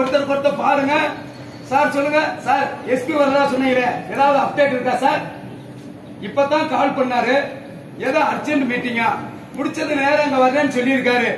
ஒருத்தருக்கு ஒருத்தர் பாருங்க. சார் சொல்லுங்க. சார் எஸ்பி வரதா சொன்னீங்களே. ஏதாவது அப்டேட் இருக்கா சார்? இப்பதான் கால் பண்ணாரு. ஏதோ அர்ஜென்ட் மீட்டிங்கா முடிச்சது நேரம் அங்க வர்றேன்னு சொல்லியிருக்காரு.